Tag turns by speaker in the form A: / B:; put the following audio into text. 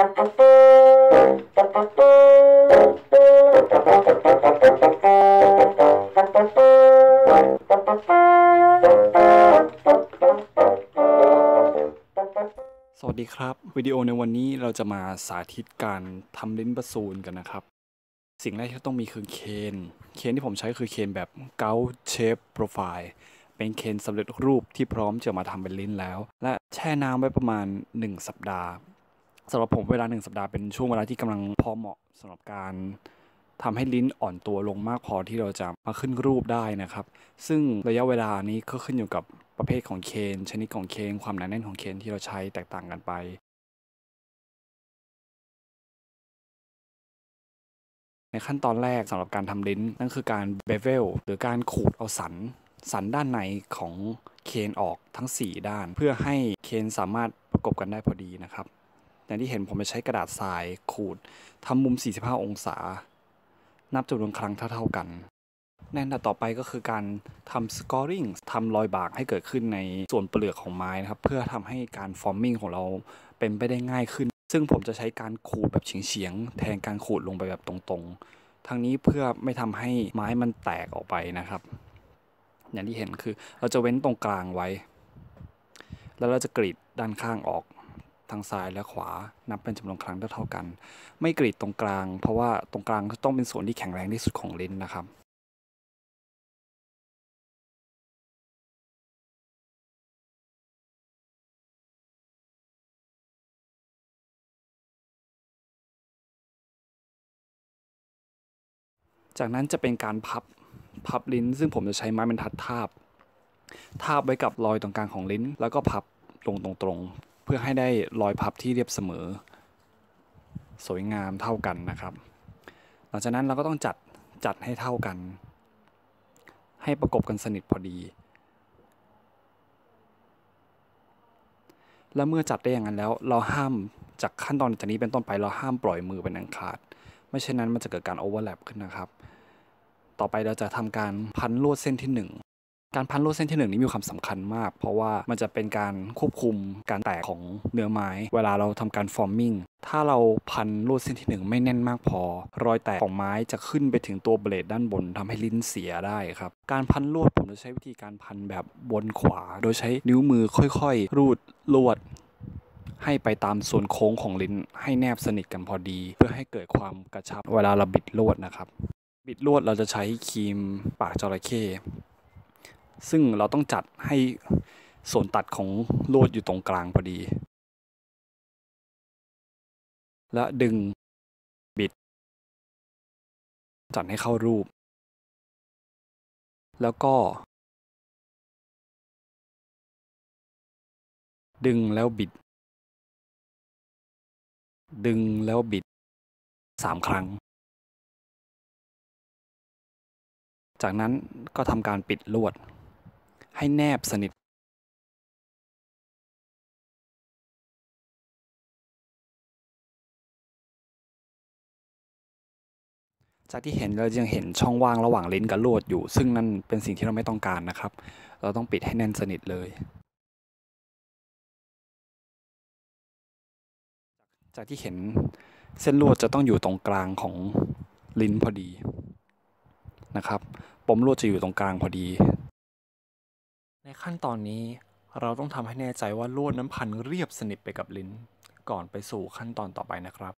A: สวัสดีครับ วิดีโอในวันนี้เราจะมาสาธิตการทำลิ้นบาซูนกันนะครับ สิ่งแรกที่ต้องมีคือเคนเคนที่ผมใช้คือเคนแบบเกลเชฟโปรไฟล์เป็นเคนสำเร็จรูปที่พร้อมจะมาทำเป็นลิ้นแล้ว และแช่น้ำไว้ประมาณ 1 สัปดาห์ สำหรับผมเวลา1สัปดาห์เป็นช่วงเวลาที่กำลังพอเหมาะสำหรับการทำให้ลิ้นอ่อนตัวลงมากพอที่เราจะมาขึ้นรูปได้นะครับ ซึ่งระยะเวลานี้ก็ขึ้นอยู่กับประเภทของเคนชนิดของเคนความหนาแน่นของเคนที่เราใช้แตกต่างกันไปในขั้นตอนแรกสำหรับการทำลิ้น นั่นคือการเบเวลหรือการขูดเอาสัน สันด้านในของเคนออกทั้ง 4 ด้าน เพื่อให้เคนสามารถประกบกันได้พอดีนะครับ อย่างที่เห็นผมจะใช้กระดาษทรายขูดทำมุม 45 องศา นับจำนวนครั้งเท่าๆกันแน่นต่อไปก็คือการทำสกอร์ริงทำรอยบากให้เกิดขึ้นในส่วนเปลือกของไม้นะครับ เพื่อทำให้การฟอร์มิ่งของเราเป็นไปได้ง่ายขึ้น ซึ่งผมจะใช้การขูดแบบเฉียงๆแทนการขูดลงไปแบบตรงๆ ทั้งนี้เพื่อไม่ทำให้ไม้มันแตกออกไปนะครับ อย่างที่เห็นคือเราจะเว้นตรงกลางไว้ แล้วเราจะกรีดด้านข้างออก ทางซ้ายและขวา นับเป็นจำนวนครั้งเท่ากัน ไม่กรีดตรงกลาง เพราะว่าตรงกลางต้องเป็นส่วนที่แข็งแรงที่สุดของลิ้นนะครับจากนั้นจะเป็นการพับพับลิ้น ซึ่งผมจะใช้ไม้บรรทัดทาบ ทาบไว้กับรอยตรงกลางของลิ้น แล้วก็พับลงตรงๆ พื่อให้ได้รอยพับที่เรียบเสมอ สวยงามเท่ากันนะครับ หลังจากนั้นเราก็ต้องจัดจัดให้เท่ากัน ให้ประกบกันสนิทพอดี แล้วเมื่อจัดได้อย่างนั้นแล้ว เราห้ามจากขั้นตอนจากนี้เป็นต้นไปเราห้ามปล่อยมือเป็นอันขาด ไม่เช่นนั้นมันจะเกิดการ overlap ขึ้นนะครับ ต่อไปเราจะทำการพันลวดเส้นที่ 1 การพันลวดเส้นที่1นี้มีความสำคัญมาก เพราะว่ามันจะเป็นการควบคุมการแตกของเนื้อไม้ เวลาเราทำการ forming ถ้าเราพันลวดเส้นที่ 1 ไม่แน่นมากพอ รอยแตกของไม้จะขึ้นไปถึงตัว blade ด้านบนทำให้ลิ้นเสียได้ครับ การพันลวดผมจะใช้วิธีการพันแบบวนขวา โดยใช้นิ้วมือค่อยๆ รูดลวด ให้ไปตามส่วนโค้งของลิ้นให้แนบสนิทกันพอดี เพื่อให้เกิดความกระชับเวลาเราบิดลวดนะครับ บิดลวดเราจะใช้ครีมปากจระเข้ ซึ่งเราต้องจัดให้ส่วนตัดของลวดอยู่ตรงกลางพอดี และดึงบิด จัดให้เข้ารูป แล้วก็ ดึงแล้วบิด ดึงแล้วบิดสามครั้ง จากนั้นก็ทำการปิดลวด ให้แนบสนิทจากที่เห็นเรายังเห็นช่องว่างระหว่างลิ้นกับลวดอยู่ ซึ่งนั่นเป็นสิ่งที่เราไม่ต้องการนะครับ เราต้องปิดให้แน่นสนิทเลย จากที่เห็นเส้นลวดจะต้องอยู่ตรงกลางของลิ้นพอดีนะครับ ปมลวดจะอยู่ตรงกลางพอดี ขั้นตอนนี้เราต้องทำให้แน่ใจว่าลวดน้ำพันเรียบสนิทไปกับลิ้น ก่อนไปสู่ขั้นตอนต่อไปนะครับ